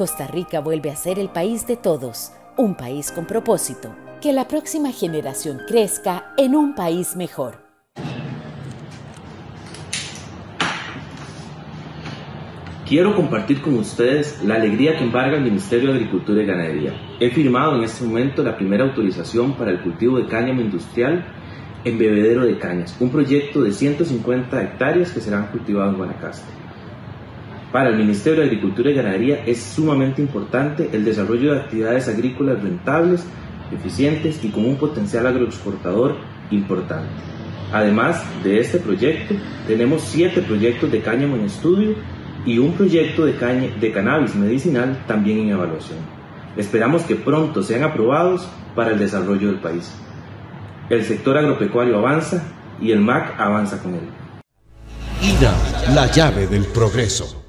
Costa Rica vuelve a ser el país de todos, un país con propósito. Que la próxima generación crezca en un país mejor. Quiero compartir con ustedes la alegría que embarga el Ministerio de Agricultura y Ganadería. He firmado en este momento la primera autorización para el cultivo de cáñamo industrial en Bebedero de Cañas, un proyecto de 150 hectáreas que serán cultivados en Guanacaste. Para el Ministerio de Agricultura y Ganadería es sumamente importante el desarrollo de actividades agrícolas rentables, eficientes y con un potencial agroexportador importante. Además de este proyecto, tenemos siete proyectos de cáñamo en estudio y un proyecto de, de cannabis medicinal también en evaluación. Esperamos que pronto sean aprobados para el desarrollo del país. El sector agropecuario avanza y el MAC avanza con él. INA, la llave del progreso.